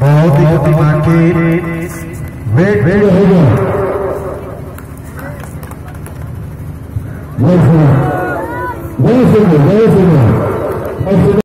बहुत ही दिमाग की वेट वेट हो गया Very good. Buen señor, buen señor.